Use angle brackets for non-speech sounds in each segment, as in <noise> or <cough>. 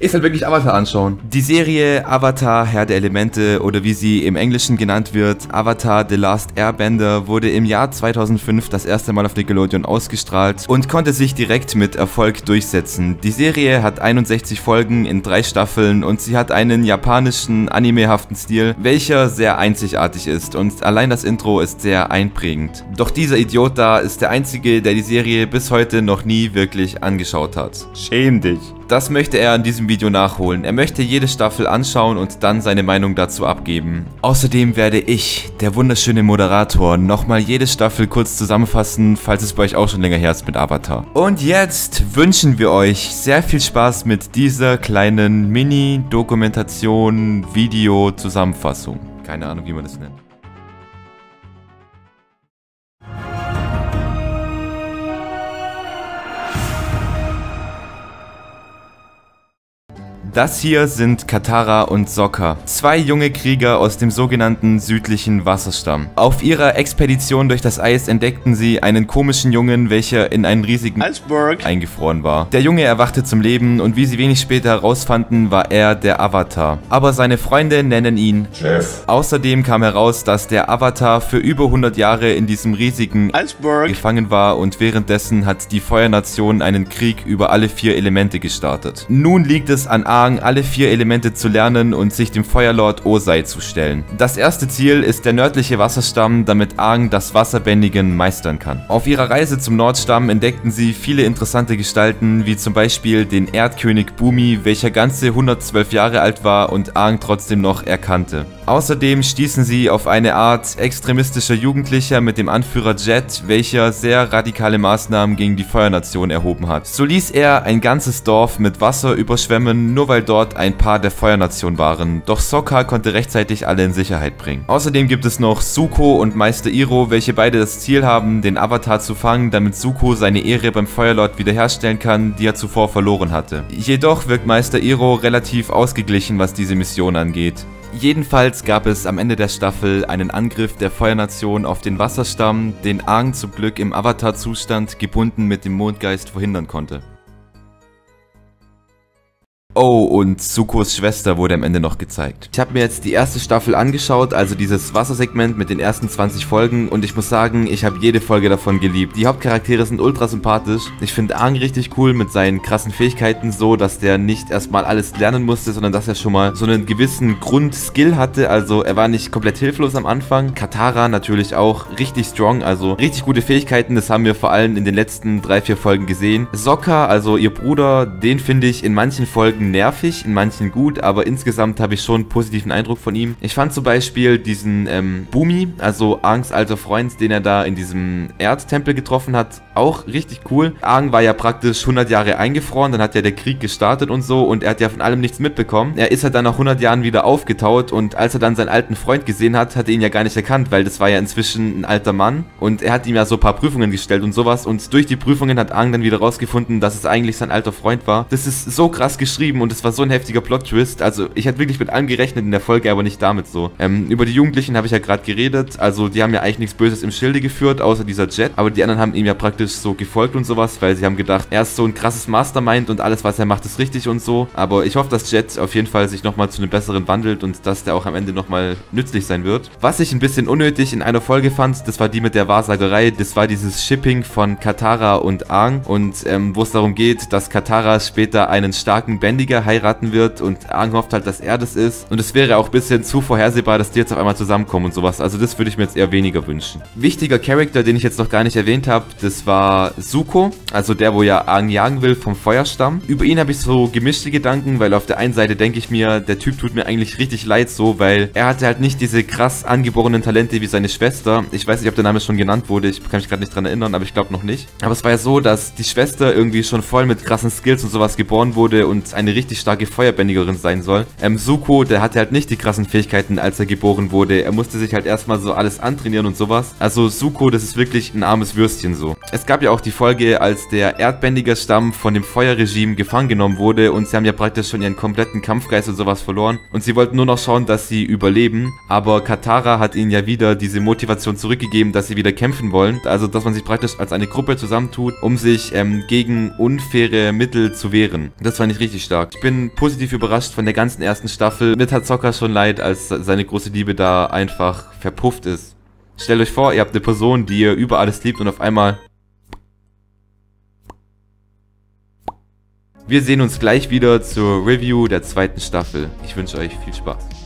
ist halt wirklich Avatar anschauen. Die Serie Avatar, Herr der Elemente oder wie sie im Englischen genannt wird, Avatar The Last Airbender, wurde im Jahr 2005 das erste Mal auf Nickelodeon ausgestrahlt und konnte sich direkt mit Erfolg durchsetzen. Die Serie hat 61 Folgen in drei Staffeln und sie hat einen japanischen, animehaften Stil, welcher sehr einzigartig ist und allein das Intro ist sehr einprägend. Doch dieser Idiot da ist der einzige, der die Serie bis heute noch nie wirklich angeschaut hat. Schäm dich. Das möchte er in diesem Video nachholen. Er möchte jede Staffel anschauen und dann seine Meinung dazu abgeben. Außerdem werde ich, der wunderschöne Moderator, nochmal jede Staffel kurz zusammenfassen, falls es bei euch auch schon länger her ist mit Avatar. Und jetzt wünschen wir euch sehr viel Spaß mit dieser kleinen Mini-Dokumentation-Video-Zusammenfassung. Keine Ahnung, wie man das nennt. Das hier sind Katara und Sokka, zwei junge Krieger aus dem sogenannten südlichen Wasserstamm. Auf ihrer Expedition durch das Eis entdeckten sie einen komischen Jungen, welcher in einen riesigen Eisberg eingefroren war. Der Junge erwachte zum Leben und wie sie wenig später herausfanden, war er der Avatar. Aber seine Freunde nennen ihn Jeff. Außerdem kam heraus, dass der Avatar für über 100 Jahre in diesem riesigen Eisberg gefangen war und währenddessen hat die Feuernation einen Krieg über alle vier Elemente gestartet. Nun liegt es an A Aang alle vier Elemente zu lernen und sich dem Feuerlord Osei zu stellen. Das erste Ziel ist der nördliche Wasserstamm, damit Aang das Wasserbändigen meistern kann. Auf ihrer Reise zum Nordstamm entdeckten sie viele interessante Gestalten, wie zum Beispiel den Erdkönig Bumi, welcher ganze 112 Jahre alt war und Aang trotzdem noch erkannte. Außerdem stießen sie auf eine Art extremistischer Jugendlicher mit dem Anführer Jet, welcher sehr radikale Maßnahmen gegen die Feuernation erhoben hat. So ließ er ein ganzes Dorf mit Wasser überschwemmen, nur weil dort ein paar der Feuernation waren, doch Sokka konnte rechtzeitig alle in Sicherheit bringen. Außerdem gibt es noch Suko und Meister Iro, welche beide das Ziel haben, den Avatar zu fangen, damit Suko seine Ehre beim Feuerlord wiederherstellen kann, die er zuvor verloren hatte. Jedoch wirkt Meister Iro relativ ausgeglichen, was diese Mission angeht. Jedenfalls gab es am Ende der Staffel einen Angriff der Feuernation auf den Wasserstamm, den Aang zum Glück im Avatar-Zustand gebunden mit dem Mondgeist verhindern konnte. Oh, und Sukos Schwester wurde am Ende noch gezeigt. Ich habe mir jetzt die erste Staffel angeschaut, also dieses Wassersegment mit den ersten 20 Folgen und ich muss sagen, ich habe jede Folge davon geliebt. Die Hauptcharaktere sind ultra sympathisch. Ich finde Aang richtig cool mit seinen krassen Fähigkeiten so, dass der nicht erstmal alles lernen musste, sondern dass er schon mal so einen gewissen Grundskill hatte. Also er war nicht komplett hilflos am Anfang. Katara natürlich auch richtig strong, also richtig gute Fähigkeiten. Das haben wir vor allem in den letzten drei, vier Folgen gesehen. Sokka, also ihr Bruder, den finde ich in manchen Folgen nervig, in manchen gut, aber insgesamt habe ich schon einen positiven Eindruck von ihm. Ich fand zum Beispiel diesen ähm, Bumi, also Angs alter Freund, den er da in diesem Erdtempel getroffen hat, auch richtig cool. Aang war ja praktisch 100 Jahre eingefroren, dann hat ja der Krieg gestartet und so und er hat ja von allem nichts mitbekommen. Er ist halt dann nach 100 Jahren wieder aufgetaut und als er dann seinen alten Freund gesehen hat, hat er ihn ja gar nicht erkannt, weil das war ja inzwischen ein alter Mann und er hat ihm ja so ein paar Prüfungen gestellt und sowas und durch die Prüfungen hat Aang dann wieder rausgefunden, dass es eigentlich sein alter Freund war. Das ist so krass geschrieben und es war so ein heftiger Plot-Twist. Also ich hätte wirklich mit allem gerechnet in der Folge, aber nicht damit so. Ähm, über die Jugendlichen habe ich ja gerade geredet. Also die haben ja eigentlich nichts Böses im Schilde geführt, außer dieser Jet. Aber die anderen haben ihm ja praktisch so gefolgt und sowas, weil sie haben gedacht, er ist so ein krasses Mastermind und alles, was er macht, ist richtig und so. Aber ich hoffe, dass Jet auf jeden Fall sich nochmal zu einem besseren wandelt und dass der auch am Ende nochmal nützlich sein wird. Was ich ein bisschen unnötig in einer Folge fand, das war die mit der Wahrsagerei. Das war dieses Shipping von Katara und Aang und ähm, wo es darum geht, dass Katara später einen starken Bändiger heiraten wird und Aang hofft halt, dass er das ist. Und es wäre auch ein bisschen zu vorhersehbar, dass die jetzt auf einmal zusammenkommen und sowas. Also das würde ich mir jetzt eher weniger wünschen. Wichtiger Charakter, den ich jetzt noch gar nicht erwähnt habe, das war Suko, also der, wo ja Aang jagen will vom Feuerstamm. Über ihn habe ich so gemischte Gedanken, weil auf der einen Seite denke ich mir, der Typ tut mir eigentlich richtig leid so, weil er hatte halt nicht diese krass angeborenen Talente wie seine Schwester. Ich weiß nicht, ob der Name schon genannt wurde, ich kann mich gerade nicht dran erinnern, aber ich glaube noch nicht. Aber es war ja so, dass die Schwester irgendwie schon voll mit krassen Skills und sowas geboren wurde und eine richtig starke Feuerbändigerin sein soll. Ähm, Suko, der hatte halt nicht die krassen Fähigkeiten, als er geboren wurde. Er musste sich halt erstmal so alles antrainieren und sowas. Also Suko, das ist wirklich ein armes Würstchen so. Es gab ja auch die Folge, als der Erdbändiger-Stamm von dem Feuerregime gefangen genommen wurde und sie haben ja praktisch schon ihren kompletten Kampfgeist und sowas verloren. Und sie wollten nur noch schauen, dass sie überleben. Aber Katara hat ihnen ja wieder diese Motivation zurückgegeben, dass sie wieder kämpfen wollen. Also, dass man sich praktisch als eine Gruppe zusammentut, um sich ähm, gegen unfaire Mittel zu wehren. Das fand ich richtig stark. Stark. Ich bin positiv überrascht von der ganzen ersten Staffel. Mir tat Zocker schon leid, als seine große Liebe da einfach verpufft ist. Stellt euch vor, ihr habt eine Person, die ihr über alles liebt und auf einmal... Wir sehen uns gleich wieder zur Review der zweiten Staffel. Ich wünsche euch viel Spaß.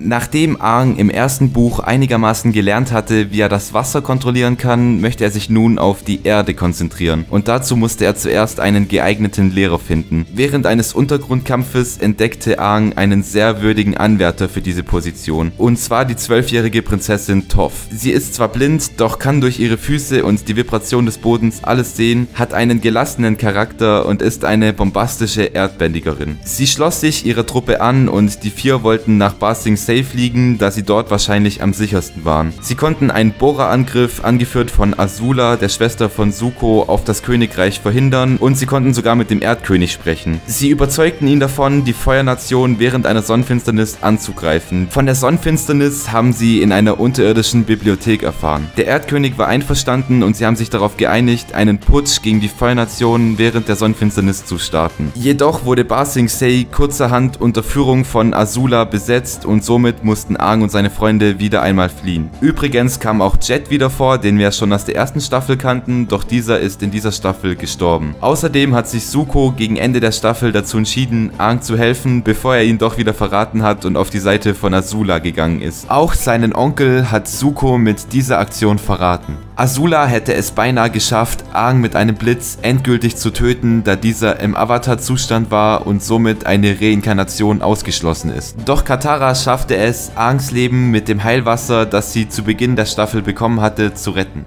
Nachdem Aang im ersten Buch einigermaßen gelernt hatte, wie er das Wasser kontrollieren kann, möchte er sich nun auf die Erde konzentrieren. Und dazu musste er zuerst einen geeigneten Lehrer finden. Während eines Untergrundkampfes entdeckte Aang einen sehr würdigen Anwärter für diese Position. Und zwar die zwölfjährige Prinzessin Toph. Sie ist zwar blind, doch kann durch ihre Füße und die Vibration des Bodens alles sehen, hat einen gelassenen Charakter und ist eine bombastische Erdbändigerin. Sie schloss sich ihrer Truppe an und die vier wollten nach Ba Se liegen, da sie dort wahrscheinlich am sichersten waren. Sie konnten einen Bohrerangriff, angeführt von Azula, der Schwester von Zuko, auf das Königreich verhindern und sie konnten sogar mit dem Erdkönig sprechen. Sie überzeugten ihn davon, die Feuernation während einer Sonnenfinsternis anzugreifen. Von der Sonnenfinsternis haben sie in einer unterirdischen Bibliothek erfahren. Der Erdkönig war einverstanden und sie haben sich darauf geeinigt, einen Putsch gegen die Feuernation während der Sonnenfinsternis zu starten. Jedoch wurde Ba Sing Se kurzerhand unter Führung von Azula besetzt und somit somit mussten Aang und seine Freunde wieder einmal fliehen. Übrigens kam auch Jet wieder vor, den wir schon aus der ersten Staffel kannten, doch dieser ist in dieser Staffel gestorben. Außerdem hat sich Suko gegen Ende der Staffel dazu entschieden, Aang zu helfen, bevor er ihn doch wieder verraten hat und auf die Seite von Azula gegangen ist. Auch seinen Onkel hat Suko mit dieser Aktion verraten. Azula hätte es beinahe geschafft, Aang mit einem Blitz endgültig zu töten, da dieser im Avatar-Zustand war und somit eine Reinkarnation ausgeschlossen ist. Doch Katara schaffte es, Aangs Leben mit dem Heilwasser, das sie zu Beginn der Staffel bekommen hatte, zu retten.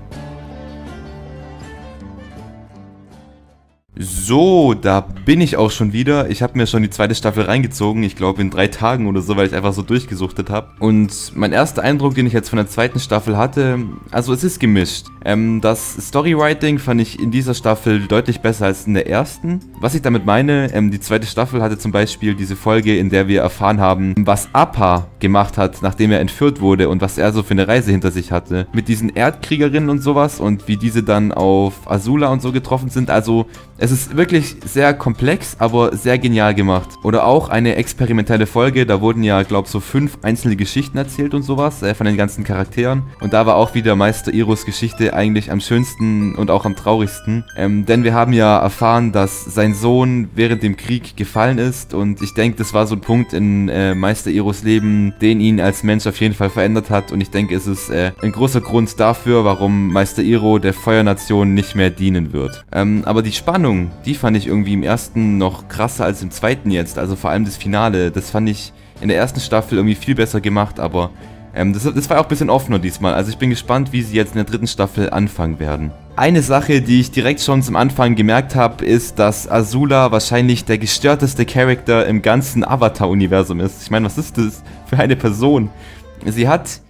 So, da bin ich auch schon wieder. Ich habe mir schon die zweite Staffel reingezogen. Ich glaube in drei Tagen oder so, weil ich einfach so durchgesuchtet habe. Und mein erster Eindruck, den ich jetzt von der zweiten Staffel hatte, also es ist gemischt. Ähm, das Storywriting fand ich in dieser Staffel deutlich besser als in der ersten. Was ich damit meine, ähm, die zweite Staffel hatte zum Beispiel diese Folge, in der wir erfahren haben, was Appa gemacht hat, nachdem er entführt wurde und was er so für eine Reise hinter sich hatte. Mit diesen Erdkriegerinnen und sowas und wie diese dann auf Azula und so getroffen sind. Also es ist wirklich sehr komplex, aber sehr genial gemacht. Oder auch eine experimentelle Folge, da wurden ja, glaube ich, so fünf einzelne Geschichten erzählt und sowas, äh, von den ganzen Charakteren. Und da war auch wieder Meister Iros Geschichte eigentlich am schönsten und auch am traurigsten. Ähm, denn wir haben ja erfahren, dass sein Sohn während dem Krieg gefallen ist und ich denke, das war so ein Punkt in äh, Meister Iros Leben, den ihn als Mensch auf jeden Fall verändert hat und ich denke, es ist äh, ein großer Grund dafür, warum Meister Iro der Feuernation nicht mehr dienen wird. Ähm, aber die Spannung Spannung, die fand ich irgendwie im ersten noch krasser als im zweiten jetzt. Also vor allem das Finale, das fand ich in der ersten Staffel irgendwie viel besser gemacht, aber ähm, das, das war auch ein bisschen offener diesmal. Also ich bin gespannt, wie sie jetzt in der dritten Staffel anfangen werden. Eine Sache, die ich direkt schon zum Anfang gemerkt habe, ist, dass Azula wahrscheinlich der gestörteste Charakter im ganzen Avatar-Universum ist. Ich meine, was ist das für eine Person? Sie hat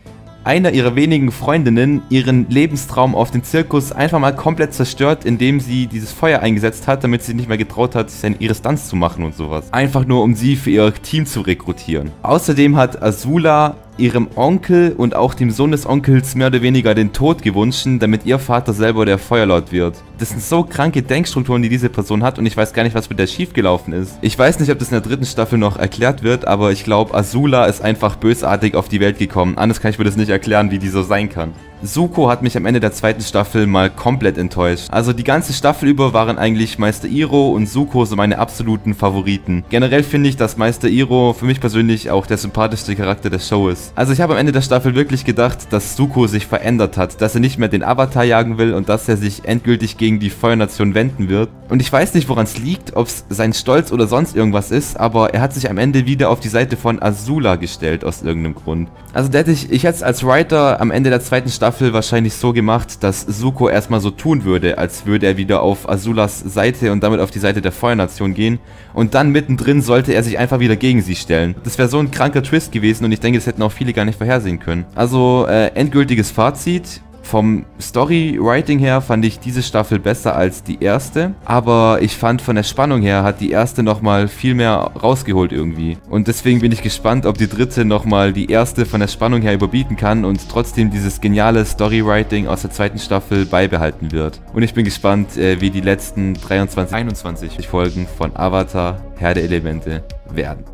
einer ihrer wenigen Freundinnen ihren Lebenstraum auf den Zirkus einfach mal komplett zerstört, indem sie dieses Feuer eingesetzt hat, damit sie nicht mehr getraut hat, ihre Stunts zu machen und sowas. Einfach nur, um sie für ihr Team zu rekrutieren. Außerdem hat Azula ihrem Onkel und auch dem Sohn des Onkels mehr oder weniger den Tod gewünscht, damit ihr Vater selber der Feuerlord wird. Das sind so kranke Denkstrukturen, die diese Person hat und ich weiß gar nicht, was mit der schiefgelaufen ist. Ich weiß nicht, ob das in der dritten Staffel noch erklärt wird, aber ich glaube, Azula ist einfach bösartig auf die Welt gekommen. Anders kann ich mir das nicht erklären, wie die so sein kann. Suko hat mich am Ende der zweiten Staffel mal komplett enttäuscht. Also die ganze Staffel über waren eigentlich Meister Iro und Suko so meine absoluten Favoriten. Generell finde ich, dass Meister Iro für mich persönlich auch der sympathischste Charakter der Show ist. Also ich habe am Ende der Staffel wirklich gedacht, dass Suko sich verändert hat, dass er nicht mehr den Avatar jagen will und dass er sich endgültig gegen die Feuernation wenden wird. Und ich weiß nicht, woran es liegt, ob es sein Stolz oder sonst irgendwas ist, aber er hat sich am Ende wieder auf die Seite von Azula gestellt aus irgendeinem Grund. Also der hätte ich, ich hätte es als Writer am Ende der zweiten Staffel Staffel wahrscheinlich so gemacht, dass Suko erstmal so tun würde, als würde er wieder auf Azulas Seite und damit auf die Seite der Feuernation gehen. Und dann mittendrin sollte er sich einfach wieder gegen sie stellen. Das wäre so ein kranker Twist gewesen und ich denke, das hätten auch viele gar nicht vorhersehen können. Also, äh, endgültiges Fazit. Vom Storywriting her fand ich diese Staffel besser als die erste, aber ich fand von der Spannung her hat die erste nochmal viel mehr rausgeholt irgendwie. Und deswegen bin ich gespannt, ob die dritte nochmal die erste von der Spannung her überbieten kann und trotzdem dieses geniale Storywriting aus der zweiten Staffel beibehalten wird. Und ich bin gespannt, äh, wie die letzten 23, 21 Folgen von Avatar Herr der Elemente werden.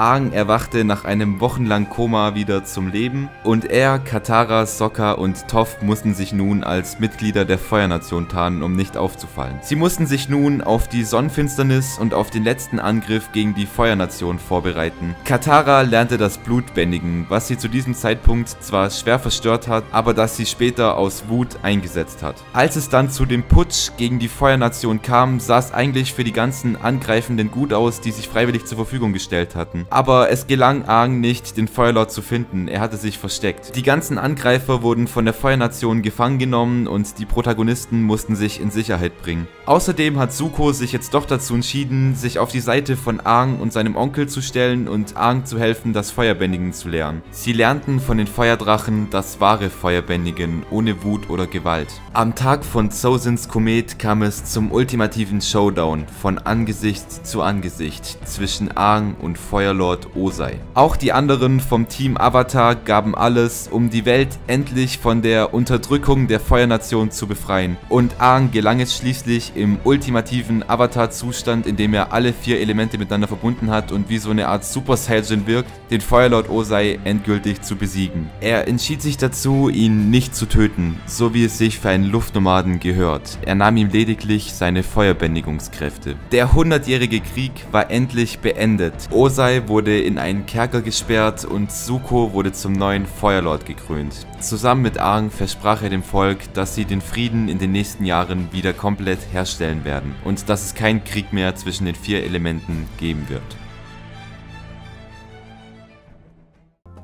Aang erwachte nach einem wochenlangen Koma wieder zum Leben und er, Katara, Sokka und Toph mussten sich nun als Mitglieder der Feuernation tarnen, um nicht aufzufallen. Sie mussten sich nun auf die Sonnenfinsternis und auf den letzten Angriff gegen die Feuernation vorbereiten. Katara lernte das Blutbändigen, was sie zu diesem Zeitpunkt zwar schwer verstört hat, aber das sie später aus Wut eingesetzt hat. Als es dann zu dem Putsch gegen die Feuernation kam, sah es eigentlich für die ganzen Angreifenden gut aus, die sich freiwillig zur Verfügung gestellt hatten aber es gelang Aang nicht, den Feuerlord zu finden, er hatte sich versteckt. Die ganzen Angreifer wurden von der Feuernation gefangen genommen und die Protagonisten mussten sich in Sicherheit bringen. Außerdem hat Zuko sich jetzt doch dazu entschieden, sich auf die Seite von Aang und seinem Onkel zu stellen und Aang zu helfen, das Feuerbändigen zu lernen. Sie lernten von den Feuerdrachen das wahre Feuerbändigen, ohne Wut oder Gewalt. Am Tag von Zosins Komet kam es zum ultimativen Showdown von Angesicht zu Angesicht zwischen Aang und Feuerlord Lord Osei. Auch die anderen vom Team Avatar gaben alles, um die Welt endlich von der Unterdrückung der Feuernation zu befreien. Und Aang gelang es schließlich im ultimativen Avatar-Zustand, in dem er alle vier Elemente miteinander verbunden hat und wie so eine Art Super Saiyan wirkt, den Feuerlord Osei endgültig zu besiegen. Er entschied sich dazu, ihn nicht zu töten, so wie es sich für einen Luftnomaden gehört. Er nahm ihm lediglich seine Feuerbändigungskräfte. Der hundertjährige Krieg war endlich beendet. Osei wurde in einen Kerker gesperrt und Zuko wurde zum neuen Feuerlord gekrönt. Zusammen mit Aang versprach er dem Volk, dass sie den Frieden in den nächsten Jahren wieder komplett herstellen werden und dass es keinen Krieg mehr zwischen den vier Elementen geben wird.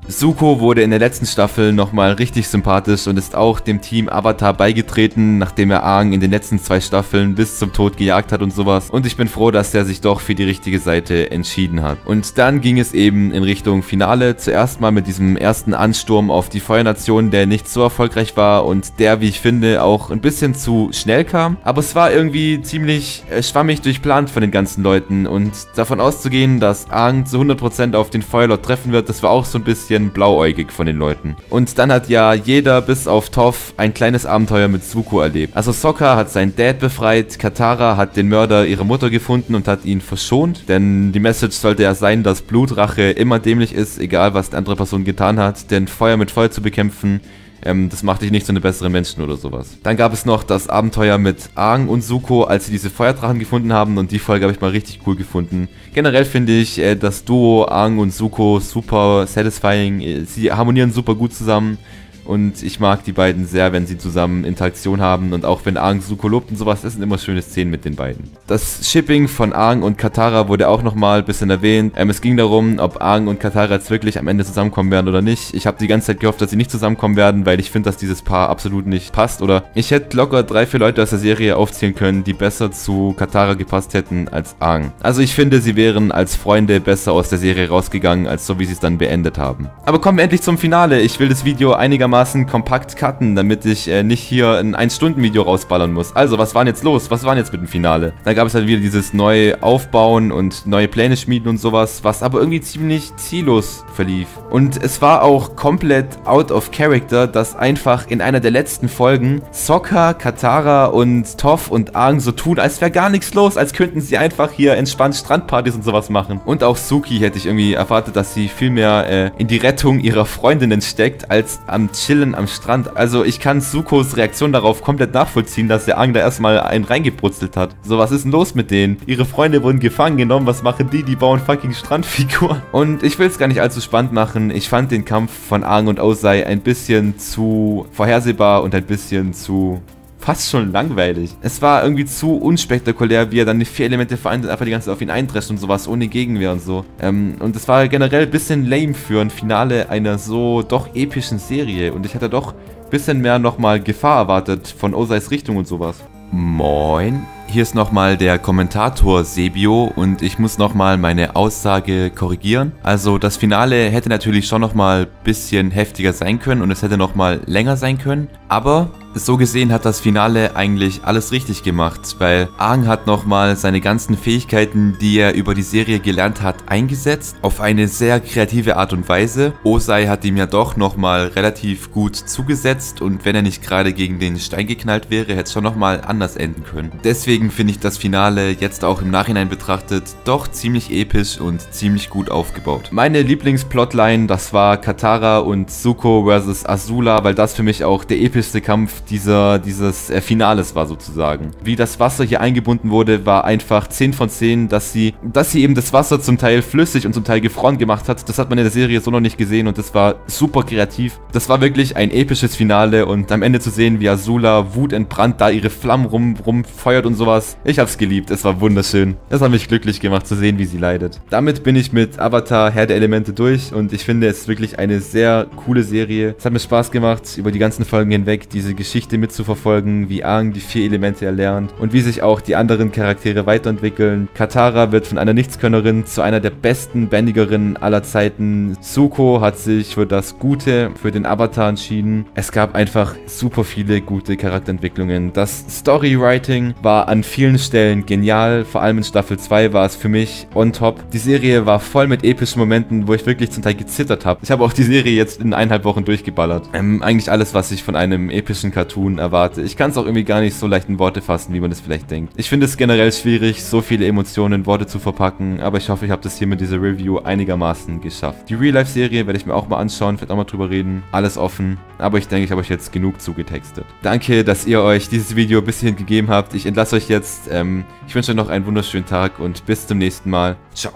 Suko wurde in der letzten Staffel nochmal richtig sympathisch und ist auch dem Team Avatar beigetreten, nachdem er Aang in den letzten zwei Staffeln bis zum Tod gejagt hat und sowas. Und ich bin froh, dass er sich doch für die richtige Seite entschieden hat. Und dann ging es eben in Richtung Finale. Zuerst mal mit diesem ersten Ansturm auf die Feuernation, der nicht so erfolgreich war und der, wie ich finde, auch ein bisschen zu schnell kam. Aber es war irgendwie ziemlich äh, schwammig durchplant von den ganzen Leuten und davon auszugehen, dass Aang zu 100% auf den Feuerlord treffen wird, das war auch so ein bisschen bisschen blauäugig von den Leuten. Und dann hat ja jeder bis auf Toph ein kleines Abenteuer mit Zuko erlebt. Also Sokka hat seinen Dad befreit, Katara hat den Mörder ihrer Mutter gefunden und hat ihn verschont, denn die Message sollte ja sein, dass Blutrache immer dämlich ist, egal was die andere Person getan hat, denn Feuer mit Feuer zu bekämpfen ähm, das macht dich nicht zu einem besseren Menschen oder sowas. Dann gab es noch das Abenteuer mit Aang und Suko, als sie diese Feuerdrachen gefunden haben und die Folge habe ich mal richtig cool gefunden. Generell finde ich äh, das Duo Aang und Suko super satisfying. Äh, sie harmonieren super gut zusammen. Und ich mag die beiden sehr, wenn sie zusammen Interaktion haben. Und auch wenn Aang Suko lobt und sowas, das sind immer schöne Szenen mit den beiden. Das Shipping von Aang und Katara wurde auch nochmal ein bisschen erwähnt. Ähm, es ging darum, ob Aang und Katara jetzt wirklich am Ende zusammenkommen werden oder nicht. Ich habe die ganze Zeit gehofft, dass sie nicht zusammenkommen werden, weil ich finde, dass dieses Paar absolut nicht passt. Oder ich hätte locker drei, vier Leute aus der Serie aufzählen können, die besser zu Katara gepasst hätten als Aang. Also ich finde, sie wären als Freunde besser aus der Serie rausgegangen, als so wie sie es dann beendet haben. Aber kommen wir endlich zum Finale. Ich will das Video einigermaßen einigermaßen kompakt cutten, damit ich äh, nicht hier ein 1-Stunden-Video rausballern muss. Also, was war denn jetzt los? Was war denn jetzt mit dem Finale? Da gab es halt wieder dieses neue Aufbauen und neue Pläne schmieden und sowas, was aber irgendwie ziemlich ziellos verlief. Und es war auch komplett out of character, dass einfach in einer der letzten Folgen Sokka, Katara und Toph und Aang so tun, als wäre gar nichts los, als könnten sie einfach hier entspannt Strandpartys und sowas machen. Und auch Suki hätte ich irgendwie erwartet, dass sie viel mehr äh, in die Rettung ihrer Freundinnen steckt, als am Chillen am Strand. Also ich kann Sukos Reaktion darauf komplett nachvollziehen, dass der Angler erstmal einen reingebrutzelt hat. So, was ist denn los mit denen? Ihre Freunde wurden gefangen genommen, was machen die? Die bauen fucking Strandfiguren. <laughs> Und ich will es gar nicht allzu spannend machen. Ich fand den Kampf von Aang und Osei ein bisschen zu vorhersehbar und ein bisschen zu fast schon langweilig. Es war irgendwie zu unspektakulär, wie er dann die vier Elemente vereint und einfach die ganze Zeit auf ihn eindrescht und sowas, ohne Gegenwehr und so. Ähm, und es war generell ein bisschen lame für ein Finale einer so doch epischen Serie. Und ich hatte doch ein bisschen mehr nochmal Gefahr erwartet von Oseis Richtung und sowas. Moin Hier ist nochmal der Kommentator Sebio und ich muss nochmal meine Aussage korrigieren. Also das Finale hätte natürlich schon nochmal ein bisschen heftiger sein können und es hätte nochmal länger sein können. Aber so gesehen hat das Finale eigentlich alles richtig gemacht, weil Aang hat nochmal seine ganzen Fähigkeiten, die er über die Serie gelernt hat, eingesetzt, auf eine sehr kreative Art und Weise. Osei hat ihm ja doch nochmal relativ gut zugesetzt und wenn er nicht gerade gegen den Stein geknallt wäre, hätte es schon nochmal anders enden können. Deswegen finde ich das Finale jetzt auch im Nachhinein betrachtet doch ziemlich episch und ziemlich gut aufgebaut. Meine Lieblingsplotline, das war Katara und Zuko vs. Azula, weil das für mich auch der epischste Kampf dieser, dieses äh, Finales war sozusagen. Wie das Wasser hier eingebunden wurde, war einfach 10 von 10, dass sie, dass sie eben das Wasser zum Teil flüssig und zum Teil gefroren gemacht hat. Das hat man in der Serie so noch nicht gesehen und das war super kreativ. Das war wirklich ein episches Finale und am Ende zu sehen, wie Azula wutentbrannt da ihre Flammen rum, rumfeuert und sowas. Ich hab's geliebt, es war wunderschön. Es hat mich glücklich gemacht zu sehen, wie sie leidet. Damit bin ich mit Avatar Herr der Elemente durch und ich finde es wirklich eine sehr coole Serie. Es hat mir Spaß gemacht, über die ganzen Folgen hinweg diese Geschichte Geschichte mitzuverfolgen, wie Aang die vier Elemente erlernt und wie sich auch die anderen Charaktere weiterentwickeln. Katara wird von einer Nichtskönnerin zu einer der besten Bändigerinnen aller Zeiten. Zuko hat sich für das Gute, für den Avatar entschieden. Es gab einfach super viele gute Charakterentwicklungen. Das Storywriting war an vielen Stellen genial, vor allem in Staffel 2 war es für mich on top. Die Serie war voll mit epischen Momenten, wo ich wirklich zum Teil gezittert habe. Ich habe auch die Serie jetzt in eineinhalb Wochen durchgeballert. Ähm, eigentlich alles, was ich von einem epischen Charakter Cartoon erwarte. Ich kann es auch irgendwie gar nicht so leicht in Worte fassen, wie man das vielleicht denkt. Ich finde es generell schwierig, so viele Emotionen in Worte zu verpacken, aber ich hoffe, ich habe das hier mit dieser Review einigermaßen geschafft. Die Real-Life-Serie werde ich mir auch mal anschauen, vielleicht auch mal drüber reden. Alles offen, aber ich denke, ich habe euch jetzt genug zugetextet. Danke, dass ihr euch dieses Video bis hierhin gegeben habt. Ich entlasse euch jetzt. Ähm, ich wünsche euch noch einen wunderschönen Tag und bis zum nächsten Mal. Ciao.